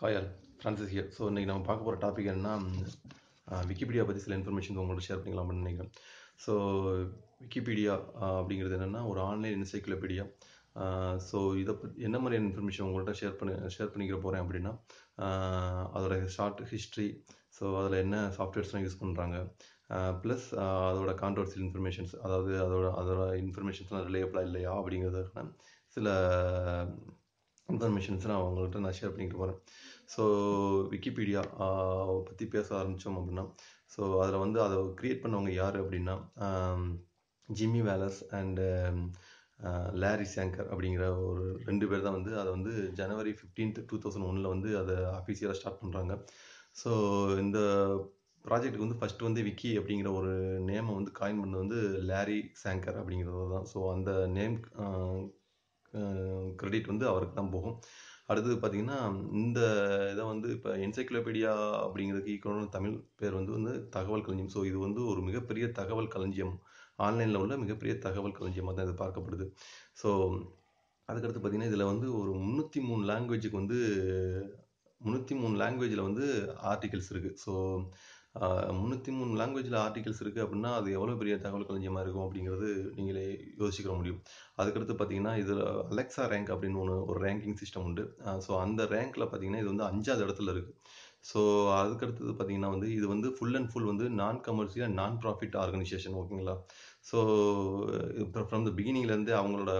Hi all Francis here so இன்றைக்கி நம்ம பார்க்க போகிற டாபிக் என்னன்னா விக்கிபீடியா பற்றி சில இன்ஃபர்மேஷன் உங்களோட ஷேர் பண்ணிக்கலாம்னு நினைக்கிறேன். ஸோ விக்கிபீடியா அப்படிங்கிறது என்னென்னா ஒரு ஆன்லைன் என்சைக்ளோபீடியா ஸோ இதை பற்றி என்ன மாதிரியான இன்ஃபர்மேஷன் உங்கள்கிட்ட ஷேர் பண்ணி ஷேர் பண்ணிக்க போகிறேன் அப்படின்னா அதோட ஷார்ட் ஹிஸ்ட்ரி ஸோ அதில் என்ன சாஃப்ட்வேர்ஸ்லாம் யூஸ் பண்ணுறாங்க ப்ளஸ் அதோட கான்ட்ரவர்சியல் இன்ஃபர்மேஷன்ஸ் அதாவது அதோட அதோட இன்ஃபர்மேஷன்ஸ்லாம் ரிலேயபிளாக இல்லையா அப்படிங்கிறதுக்கான சில இன்ஃபர்மேஷன்ஸ் நான் அவங்கள்ட்ட நான் ஷேர் பண்ணிக்கிட்டு போகிறேன் ஸோ விக்கிபீடியா பற்றி பேச ஆரம்பித்தோம் அப்படின்னா ஸோ அதில் வந்து அதை க்ரியேட் பண்ணவங்க யார் அப்படின்னா Jimmy Wales and Larry Sanger அப்படிங்கிற ஒரு ரெண்டு பேர் தான் வந்து அதை வந்து ஜனவரி ஃபிஃப்டீன்த் டூ தௌசண்ட் ஒனில் வந்து அதை அஃபீஷியலாக ஸ்டார்ட் பண்ணுறாங்க ஸோ இந்த ப்ராஜெக்ட்டுக்கு வந்து ஃபஸ்ட்டு வந்து விக்கி அப்படிங்கிற ஒரு நேமை வந்து காயின் பண்ணது வந்து லாரி சேங்கர் அப்படிங்கிறது தான் ஸோ அந்த நேம் கிரெடிட் வந்து அவருக்கு தான் போகும். அடுத்தது பார்த்தீங்கன்னா இந்த இதை வந்து இப்போ என்சைக்ளோபீடியா அப்படிங்கிறதுக்கு ஈக்குவலான தமிழ் பேர் வந்து வந்து தகவல் களஞ்சியம். ஸோ இது வந்து ஒரு மிகப்பெரிய தகவல் களஞ்சியம். ஆன்லைனில் உள்ள மிகப்பெரிய தகவல் களஞ்சியமாக தான் இது பார்க்கப்படுது. ஸோ அதுக்கடுத்து பார்த்தீங்கன்னா இதில் வந்து ஒரு முந்நூற்றி மூணு லாங்குவேஜுக்கு வந்து முந்நூற்றி மூணு லாங்குவேஜில் வந்து ஆர்டிகிள்ஸ் இருக்குது ஸோ முந்நூற்றி மூணு லாங்குவேஜில் ஆர்டிகல்ஸ் இருக்குது அப்படின்னா அது எவ்வளோ பெரிய தகவல் களஞ்சியமாக இருக்கும் அப்படிங்கிறது நீங்களே யோசிக்கிற முடியும். அதுக்கடுத்து பார்த்தீங்கன்னா இதில் அலெக்ஸா ரேங்க் அப்படின்னு ஒன்று ஒரு ரேங்கிங் சிஸ்டம் உண்டு. ஸோ அந்த ரேங்க்கில் பார்த்தீங்கன்னா இது வந்து அஞ்சாவது இடத்துல இருக்குது ஸோ அதுக்கடுத்தது பார்த்தீங்கன்னா வந்து இது வந்து ஃபுல் அண்ட் ஃபுல் வந்து non commercial non profit organisation ஓகேங்களா ஸோ இப்போ ஃப்ரம் த பிகினிங்லேருந்து அவங்களோட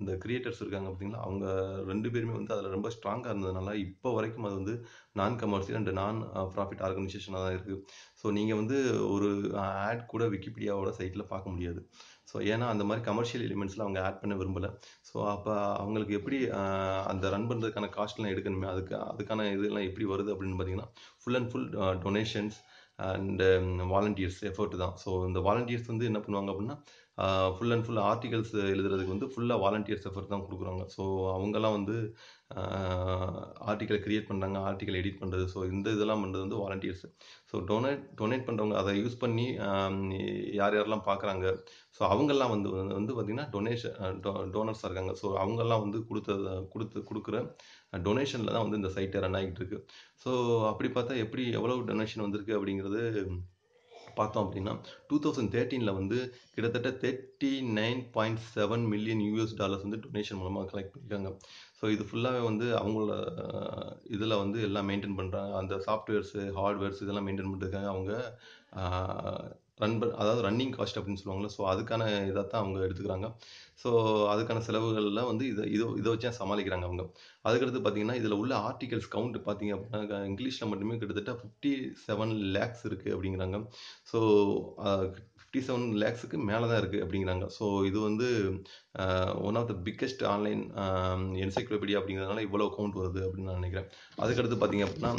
இந்த கிரியேட்டர்ஸ் இருக்காங்க பார்த்தீங்களா அவங்க ரெண்டு பேருமே வந்து அதில் ரொம்ப ஸ்ட்ராங்காக இருந்ததுனால இப்போ வரைக்கும் அது வந்து non commercial and non profit ஆர்கனைசேஷனாக தான் இருக்குது ஸோ நீங்கள் வந்து ஒரு ஆட் கூட விக்கிபீடியாவோட சைட்டில் பார்க்க முடியாது. ஸோ ஏன்னா அந்த மாதிரி கமர்ஷியல் எலிமெண்ட்ஸில் அவங்க ஆட் பண்ண விரும்பலை. ஸோ அப்போ அவங்களுக்கு எப்படி அந்த ரன் பண்ணுறதுக்கான காஸ்ட்லாம் எடுக்கணுமே அதுக்கு அதுக்கான இதெல்லாம் எப்படி வருது அப்படின்னு பார்த்தீங்கன்னா full and full donations and volunteers effort தான். ஸோ இந்த வாலண்டியர்ஸ் வந்து என்ன பண்ணுவாங்க அப்படின்னா ஃபுல் அண்ட் ஃபுல் ஆர்டிகல்ஸ் எழுதுறதுக்கு வந்து ஃபுல்லாக வாலண்டியர்ஸ் எஃபர்ட் தான் கொடுக்குறாங்க. ஸோ அவங்கெல்லாம் வந்து ஆர்டிக்கல் க்ரியேட் பண்ணுறாங்க ஆர்டிக்கல் எடிட் பண்ணுறது ஸோ இந்த இதெல்லாம் பண்ணுறது வந்து வாலண்டியர்ஸ் ஸோ டொனேட் டொனேட் பண்ணுறவங்க அதை யூஸ் பண்ணி யார் யாரெல்லாம் பார்க்குறாங்க ஸோ அவங்கெல்லாம் வந்து வந்து பார்த்திங்கன்னா டொனேஷன் டோனர்ஸாக இருக்காங்க. ஸோ அவங்கெல்லாம் வந்து கொடுத்தத கொடுத்து கொடுக்குற டொனேஷனில் தான் வந்து இந்த சைட்டை ரன் ஆகிட்டு இருக்கு. ஸோ அப்படி பார்த்தா எப்படி எவ்வளோ டொனேஷன் வந்திருக்கு அப்படிங்கிறது பார்த்தோம் அப்படின்னா டூ தௌசண்ட் தேர்ட்டீனில் வந்து கிட்டத்தட்ட thirty nine point seven million US dollars வந்து டொனேஷன் மூலமாக கலெக்ட் பண்ணியிருக்காங்க ஸோ இது ஃபுல்லாகவே வந்து அவங்களோட இதில் வந்து எல்லாம் மெயின்டைன் பண்ணுறாங்க அந்த சாஃப்ட்வேர்ஸு ஹார்ட்வேர்ஸ் இதெல்லாம் மெயின்டைன் பண்ணுறதுக்காக அவங்க ரன் பண் அதாவது ரன்னிங் காஸ்ட் அப்படின்னு சொல்லுவாங்கள்ல ஸோ அதுக்கான இதை தான் அவங்க எடுத்துக்கிறாங்க. ஸோ அதுக்கான செலவுகளில் வந்து இதை இதை இதை வச்சு சமாளிக்கிறாங்க அவங்க. அதுக்கடுத்து பார்த்தீங்கன்னா இதில் உள்ள ஆர்டிகல்ஸ் கவுண்ட் பார்த்தீங்க அப்படின்னா இங்கிலீஷில் மட்டுமே கிட்டத்தட்ட ஃபிஃப்டி செவன் லேக்ஸ் இருக்குது அப்படிங்கிறாங்க. ஸோ ஃபிஃப்டி செவன் லேக்ஸுக்கு மேலே தான் இருக்குது அப்படிங்கிறாங்க. ஸோ இது வந்து one of the biggest online encyclopedia அப்படிங்கிறதுனால இவ்வளோ கவுண்ட் வருது அப்படின்னு நான் நினைக்கிறேன். அதுக்கடுத்து பார்த்தீங்க அப்படின்னா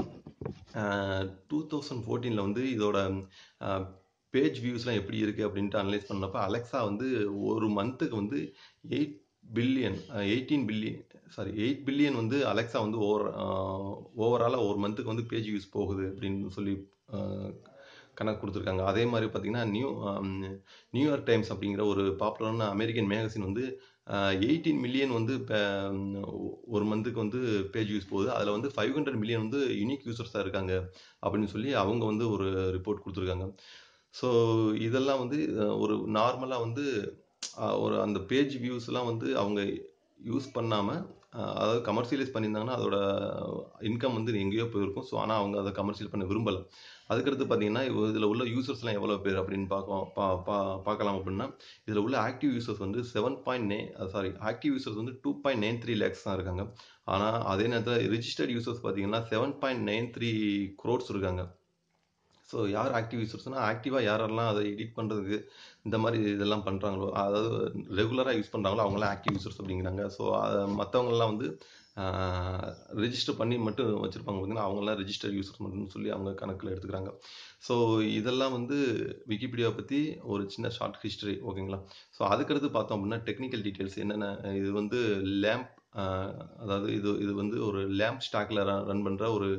டூ தௌசண்ட் ஃபோர்டீனில் வந்து இதோட பேஜ் வியூஸ்லாம் எப்படி இருக்குது அப்படின்ட்டு அனலைஸ் பண்ணப்போ அலெக்ஸா வந்து ஒரு மந்த்துக்கு வந்து eight billion eighteen billion sorry eight billion வந்து அலெக்ஸா வந்து ஓவர் ஓவராலாக uh, ஒரு மந்த்துக்கு வந்து பேஜ் வியூஸ் போகுது அப்படின்னு சொல்லி uh, கணக்கு கொடுத்துருக்காங்க. அதே மாதிரி பார்த்தீங்கன்னா நியூ நியூயார்க் டைம்ஸ் அப்படிங்கிற ஒரு பாப்புலரான அமெரிக்கன் மேகசின் வந்து uh, எயிட்டீன் மில்லியன் வந்து um, ஒரு மந்த்துக்கு வந்து பேஜ் யூஸ் போகுது. அதில் வந்து ஃபைவ் ஹண்ட்ரட் மில்லியன் வந்து யூனிக் யூசர்ஸாக இருக்காங்க அப்படின்னு சொல்லி அவங்க வந்து ஒரு ரிப்போர்ட் கொடுத்துருக்காங்க. ஸோ இதெல்லாம் வந்து ஒரு நார்மலாக வந்து ஒரு அந்த பேஜ் வியூஸ்லாம் வந்து அவங்க யூஸ் பண்ணாமல் அதாவது கமர்ஷியலைஸ் பண்ணியிருந்தாங்கன்னா அதோட இன்கம் வந்து எங்கேயோ போயிருக்கும். ஸோ ஆனால் அவங்க அதை கமர்ஷியல் பண்ண விரும்பலை. அதுக்கடுத்து பார்த்தீங்கன்னா இதில் உள்ள யூசர்ஸ்லாம் எவ்வளோ பேர் அப்படின்னு பார்க்கலாம் பா பா பார்க்கலாம் அப்படின்னா இதில் உள்ள ஆக்டிவ் யூசர்ஸ் வந்து seven point nine sorry active users வந்து two point nine three lakhs தான் இருக்காங்க. ஆனால் அதே நேரத்தில் ரிஜிஸ்டர்ட் யூசர்ஸ் பார்த்தீங்கன்னா seven point nine three crores இருக்காங்க. ஸோ யார் ஆக்டிவ் யூசர்ஸ்னால் ஆக்டிவாக யாரெல்லாம் அதை எடிட் பண்ணுறதுக்கு இந்த மாதிரி இதெல்லாம் பண்ணுறாங்களோ அதாவது ரெகுலராக யூஸ் பண்ணுறாங்களோ அவங்களாம் ஆக்டிவ் யூசர்ஸ் அப்படிங்கிறாங்க. ஸோ அதை மற்றவங்களாம் வந்து ரிஜிஸ்டர் பண்ணி மட்டும் வச்சுருப்பாங்க. பார்த்தீங்கன்னா அவங்களாம் ரிஜிஸ்டர் யூசர்ஸ் மட்டும்னு சொல்லி அவங்க கணக்கில் எடுத்துக்கிறாங்க. ஸோ இதெல்லாம் வந்து விக்கிபீடியா பற்றி ஒரு சின்ன ஷார்ட் ஹிஸ்டரி ஓகேங்களா? ஸோ அதுக்கடுத்து பார்த்தோம் அப்படின்னா டெக்னிக்கல் டீட்டெயில்ஸ் என்னென்ன இது வந்து லேம்ப் அதாவது இது இது வந்து ஒரு லேம்ப் ஸ்டாக்கில் ரன் பண்ணுற ஒரு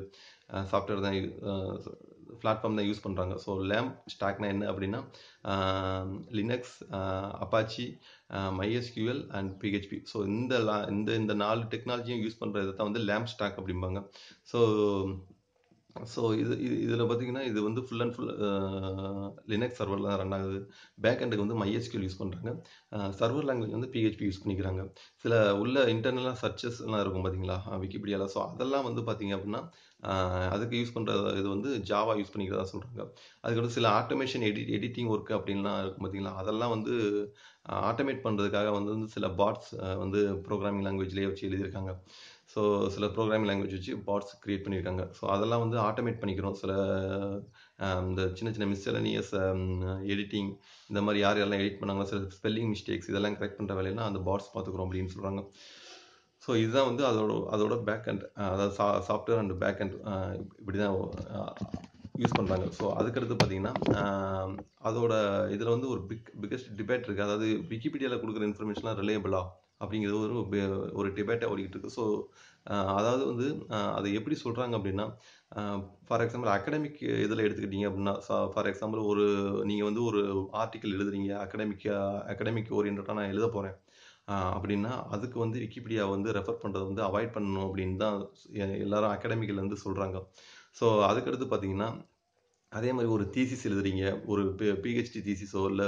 சாஃப்ட்வேர் தான் பிளாட்ஃபார்ம் தான் யூஸ் பண்ணுறாங்க ஸோ லேம்ப் ஸ்டாக்னா என்ன அப்படின்னா Linux Apache MySQL and PHP so இந்த லா இந்த இந்த நாலு டெக்னாலஜியும் யூஸ் பண்ணுறது தான் வந்து லேம்ப் ஸ்டாக் அப்படிம்பாங்க. ஸோ ஸோ இது இது இதில் பார்த்தீங்கன்னா இது வந்து ஃபுல் அண்ட் ஃபுல் லினக்ஸ் சர்வரில் தான் ரன் ஆகுது. பேக் எண்டுக்கு வந்து மைஎஸ்கியூல் யூஸ் பண்ணுறாங்க சர்வர் லாங்குவேஜ் வந்து பிஹெச்பி யூஸ் பண்ணிக்கிறாங்க. சில உள்ள இன்டர்னலாக சர்ச்சஸ்லாம் இருக்கும் பார்த்தீங்களா விக்கிபீடியாவில் ஸோ அதெல்லாம் வந்து பார்த்தீங்க அப்படின்னா அதுக்கு யூஸ் பண்ணுற இது வந்து ஜாவா யூஸ் பண்ணிக்கிறதா சொல்கிறாங்க அதுக்கடுத்து சில ஆட்டோமேஷன் எடிட் எடிட்டிங் ஒர்க் அப்படின்லாம் இருக்கும் பார்த்தீங்களா அதெல்லாம் வந்து ஆட்டோமேட் பண்ணுறதுக்காக வந்து வந்து சில பாட்ஸ் வந்து ப்ரோக்ராமிங் லாங்குவேஜ்லேயே வச்சு எழுதியிருக்காங்க. ஸோ சில ப்ரோக்ராமிங் லாங்குவேஜ் வச்சு பாட்ஸ் க்ரியேட் பண்ணியிருக்காங்க ஸோ அதெல்லாம் வந்து ஆட்டோமேட் பண்ணிக்கிறோம். சில இந்த சின்ன சின்ன மிஸ்சலனியஸ் எடிட்டிங் இந்த மாதிரி யார் யாரெல்லாம் எடிட் பண்ணாங்களோ சில ஸ்பெல்லிங் மிஸ்டேக்ஸ் இதெல்லாம் கரெக்ட் பண்ணுற வேலையெல்லாம் அந்த பாட்ஸ் பார்த்துக்குறோம் அப்படின்னு சொல்கிறாங்க ஸோ இதுதான் வந்து அதோட அதோட பேக் அண்ட் அதாவது சா சாஃப்ட்வேர் அண்ட் பேக் அண்ட் இப்படி தான் யூஸ் பண்ணுறாங்க ஸோ அதுக்கடுத்து பார்த்தீங்கன்னா அதோட இதில் வந்து ஒரு பிக் பிக்கஸ்ட் டிபேட் இருக்குது அதாவது விக்கிபீடியாவில் கொடுக்குற இன்ஃபர்மேஷன்லாம் ரிலேபிளாக அப்படிங்கிறது ஒரு ஒரு டிபேட்டாக ஓடிக்கிட்டு இருக்கு. ஸோ அதாவது வந்து அதை எப்படி சொல்கிறாங்க அப்படின்னா ஃபார் எக்ஸாம்பிள் அகடமிக் இதில் எடுத்துக்கிட்டீங்க அப்படின்னா ஃபார் எக்ஸாம்பிள் ஒரு நீங்கள் வந்து ஒரு ஆர்டிக்கல் எழுதுறீங்க அகடமிக் அகடமிக் ஓரியன்டாக நான் எழுத போகிறேன் அப்படின்னா அதுக்கு வந்து விக்கிபீடியா வந்து ரெஃபர் பண்ணுறதை வந்து அவாய்ட் பண்ணணும் அப்படின்னு தான் எல்லாரும் அகாடமிக்கில் இருந்து சொல்கிறாங்க ஸோ அதுக்கடுத்து பார்த்தீங்கன்னா அதே மாதிரி ஒரு தீசிஸ் எழுதுறீங்க. ஒரு பிஹெச்டி தீசிஸோ இல்லை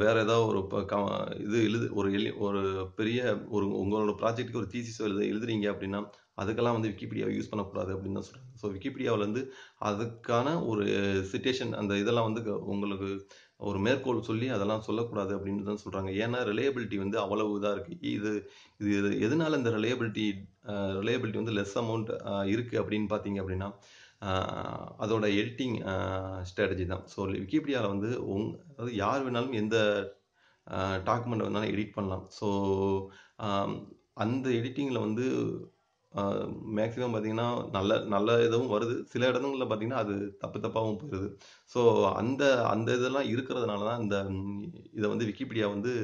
வேற ஏதாவது ஒரு ப- க- இது எழுது ஒரு எழு ஒரு பெரிய ஒரு உங்களோட ப்ராஜெக்ட்டுக்கு ஒரு தீசிஸோ எழுத எழுதுறீங்க அப்படின்னா அதுக்கெல்லாம் வந்து விக்கிபீடியாவை யூஸ் பண்ணக்கூடாது அப்படின்னு தான் சொல்கிறாங்க ஸோ விக்கிபீடியாவில் வந்து அதுக்கான ஒரு சிட்டேஷன் அந்த இதெல்லாம் வந்து க- உங்களுக்கு ஒரு மேற்கோள் சொல்லி அதெல்லாம் சொல்லக்கூடாது அப்படின்னு தான் சொல்கிறாங்க ஏன்னா ரிலையபிலிட்டி வந்து அவ்வளவு இதாக இருக்குது இது இது எதனால இந்த ரிலையபிலிட்டி ரிலையபிலிட்டி வந்து லெஸ் அமௌண்ட் இருக்குது அப்படின்னு பார்த்தீங்க அப்படின்னா அதோட எடிட்டிங் ஸ்ட்ராட்டஜி தான். ஸோ விக்கிபீடியாவில் வந்து உங் அதாவது யார் வேணாலும் எந்த டாக்குமெண்ட் வேணாலும் எடிட் பண்ணலாம். ஸோ அந்த எடிட்டிங்கில் வந்து மேக்ஸிமம் பார்த்தீங்கன்னா நல்ல நல்ல இதுவும் வருது. சில இடங்களில் பார்த்தீங்கன்னா அது தப்பு தப்பாகவும் போயிடுது ஸோ அந்த அந்த இதெல்லாம் இருக்கிறதுனால தான் இந்த இதை வந்து விக்கிபீடியா வந்து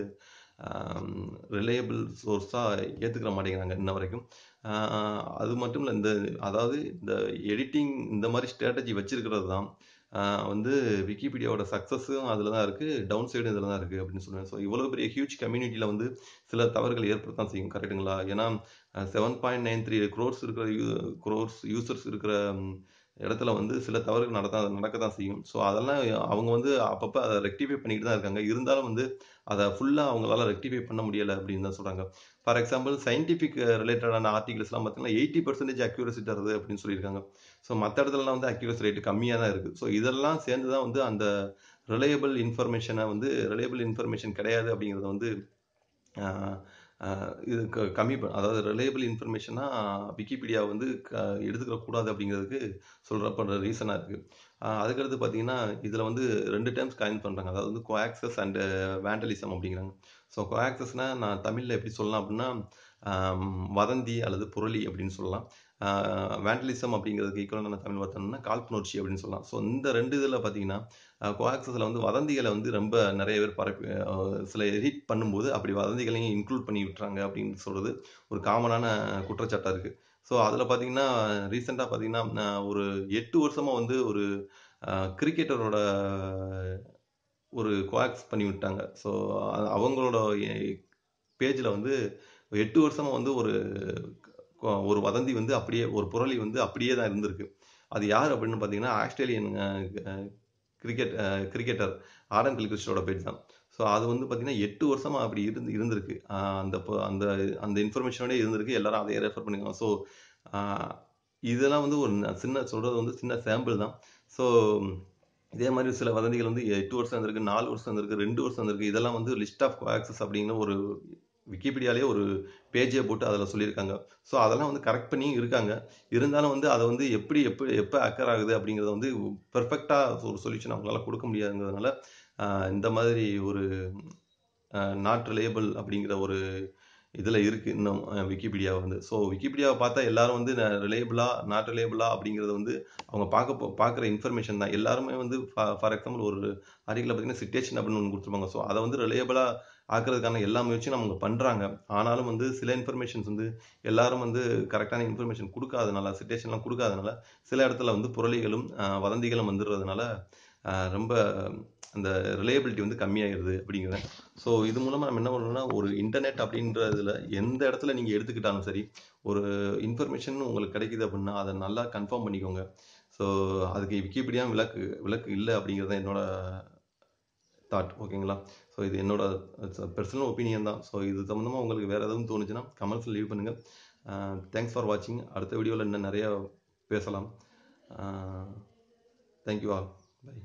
ரிலையபிள் சோர்ஸாக ஏற்றுக்கிற மாட்டேங்கிறாங்க இன்ன வரைக்கும். அது மட்டும் இல்லை இந்த அதாவது இந்த எடிட்டிங் இந்த மாதிரி ஸ்ட்ராட்டஜி வச்சிருக்கிறது தான் வந்து விக்கிபீடியாவோட சக்ஸஸும் அதில் தான் இருக்குது டவுன் சைடும் இதில் தான் இருக்குது அப்படின்னு சொல்லுவேன். ஸோ இவ்வளோ பெரிய ஹியூஜ் கம்யூனிட்டியில் வந்து சில தவறுகள் ஏற்படத்தான் செய்யும் கரெக்டுங்களா ஏன்னா seven point nine three crores இருக்கிற யூ க்ரோர்ஸ் யூசர்ஸ் இருக்கிற இடத்துல வந்து சில தவறுகள் நடத்த நடக்க தான் செய்யும். ஸோ அதெல்லாம் அவங்க வந்து அப்பப்போ அதை ரெக்டிஃபை பண்ணிட்டு தான் இருக்காங்க. இருந்தாலும் வந்து அதை ஃபுல்லாக அவங்களால ரெக்டிஃபை பண்ண முடியலை அப்படின்னு தான் சொல்கிறாங்க ஃபார் எக்ஸாம்பிள் சயின்டிஃபிக் ரிலேட்டடான ஆர்டிகல்ஸ்லாம் பார்த்தீங்கன்னா எயிட்டி பர்சன்டேஜ் அக்யூரசி தருது அப்படின்னு சொல்லியிருக்காங்க. ஸோ மற்ற இடத்துலலாம் வந்து அக்யூரசி ரேட்டு கம்மியாக தான் இருக்குது ஸோ இதெல்லாம் சேர்ந்து தான் வந்து அந்த ரிலையபிள் இன்ஃபர்மேஷனை வந்து ரிலையபிள் இன்ஃபர்மேஷன் கிடையாது அப்படிங்கிறத வந்து இது க- கம்மி ப- அதாவது ரிலையபிள் இன்ஃபர்மேஷனாக விக்கிபீடியா வந்து க எடுத்துக்கிடக்கூடாது அப்படிங்கிறதுக்கு சொல்கிறப்ப ரீசனாக இருக்குது அதுக்கடுத்து பார்த்தீங்கன்னா இதில் வந்து ரெண்டு டைம்ஸ் காயின் பண்ணுறாங்க அதாவது வந்து கோஆக்சஸ் அண்டு வேண்டலிசம் அப்படிங்கிறாங்க. ஸோ கோஆக்சஸ்னால் நான் தமிழில் எப்படி சொல்லலாம் அப்படின்னா வதந்தி அல்லது புரளி அப்படின்னு சொல்லலாம். வேண்டலிசம் அப்படிங்கிறதுக்கு ஈக்குவலான தமிழ் பார்த்தோம்னா காழ்ப்புணர்ச்சி அப்படின்னு சொல்லலாம். ஸோ இந்த ரெண்டு இதில் பார்த்தீங்கன்னா கோஆக்சஸில் வந்து வதந்திகளை வந்து ரொம்ப நிறைய பேர் பரப்பி சில எடிட் பண்ணும்போது அப்படி வதந்திகளையும் இன்க்ளூட் பண்ணி விட்டுறாங்க அப்படின்னு சொல்கிறது ஒரு காமனான குற்றச்சாட்டாக இருக்குது ஸோ அதில் பார்த்தீங்கன்னா ரீசெண்டாக பார்த்தீங்கன்னா ஒரு எட்டு வருஷமாக வந்து ஒரு கிரிக்கெட்டரோட ஒரு கோஆக்ஸ் பண்ணி விட்டாங்க. ஸோ அவங்களோட பேஜில் வந்து எட்டு வருஷமாக வந்து ஒரு ஒரு வதந்தி வந்து அப்படியே ஒரு புரளி வந்து அப்படியே தான் இருந்திருக்கு. அது யார் அப்படின்னு பார்த்தீங்கன்னா ஆஸ்திரேலியன் கிரிக்கெட் கிரிக்கெட்டர் ஆடன் கில்கிறிஸ்டோட பேர் தான். ஸோ அது வந்து பார்த்தீங்கன்னா எட்டு வருஷமாக அப்படி இருந்து இருந்திருக்கு. அந்த அந்த அந்த இன்ஃபர்மேஷனோட இருந்திருக்கு. எல்லாரும் அதையே ரெஃபர் பண்ணிக்கலாம் ஸோ இதெல்லாம் வந்து ஒரு சின்ன சொல்கிறது வந்து சின்ன சாம்பிள் தான். ஸோ இதே மாதிரி சில வதந்திகள் வந்து எட்டு வருஷம் இருந்திருக்கு நாலு வருஷம் இருந்திருக்கு ரெண்டு வருஷம் இருந்திருக்கு. இதெல்லாம் வந்து லிஸ்ட் ஆஃப் கோஆக்சஸ் அப்படிங்கிற ஒரு விக்கிபீடியாலே ஒரு பேஜே போட்டு அதில் சொல்லியிருக்காங்க. ஸோ அதெல்லாம் வந்து கரெக்ட் பண்ணி இருக்காங்க. இருந்தாலும் வந்து அதை வந்து எப்படி எப்படி எப்போ அக்கர் ஆகுது அப்படிங்கிறத வந்து பெர்ஃபெக்டாக ஒரு சொல்யூஷன் அவங்களால கொடுக்க முடியாதுங்கிறதுனால இந்த மாதிரி ஒரு நாட் ரிலேபிள் அப்படிங்கிற ஒரு இதில் இருக்குது இன்னும் விக்கிபீடியா வந்து. ஸோ விக்கிபீடியாவை பார்த்தா எல்லாரும் வந்து ரிலேபிளாக நாட் ரிலேபிளாக அப்படிங்கிறத வந்து அவங்க பார்க்க போ- பார்க்குற இன்ஃபர்மேஷன் தான். எல்லாருமே வந்து ஃபார் எக்ஸாம்பிள் ஒரு ஆர்டிக்கலில் பார்த்தீங்கன்னா சிட்டேஷன் அப்படின்னு ஒன்று கொடுத்துருப்பாங்க. ஸோ அதை வந்து ரிலேபிளாக ஆக்கிறதுக்கான எல்லா முயற்சியும் அவங்க பண்ணுறாங்க ஆனாலும் வந்து சில இன்ஃபர்மேஷன்ஸ் வந்து எல்லாரும் வந்து கரெக்டான இன்ஃபர்மேஷன் கொடுக்காதனால சிட்டேஷன்லாம் கொடுக்காதனால சில இடத்துல வந்து புரளிகளும் வதந்திகளும் வந்துடுறதுனால ரொம்ப அந்த ரிலையபிலிட்டி வந்து கம்மியாகிடுது அப்படிங்கிறேன். ஸோ இது மூலமாக நம்ம என்ன பண்ணணும்னா ஒரு இன்டர்நெட் அப்படின்றதுல எந்த இடத்துல நீங்கள் எடுத்துக்கிட்டாலும் சரி ஒரு இன்ஃபர்மேஷன் உங்களுக்கு கிடைக்குது அப்படின்னா அதை நல்லா கன்ஃபார்ம் பண்ணிக்கோங்க. ஸோ அதுக்கு விக்கிபீடியா விளக்கு விளக்கு இல்லை அப்படிங்கிறது தான் என்னோட தாட் ஓகேங்களா ஸோ இது என்னோட பர்சனல் ஒப்பீனியன் தான். ஸோ இது சம்மந்தமாக உங்களுக்கு வேறு எதுவும் தோணுச்சுன்னா கமெண்ட்ஸில் லீவ் பண்ணுங்கள் தேங்க்ஸ் ஃபார் வாட்சிங் அடுத்த வீடியோவில் இன்னும் நிறையா பேசலாம். Thank you all by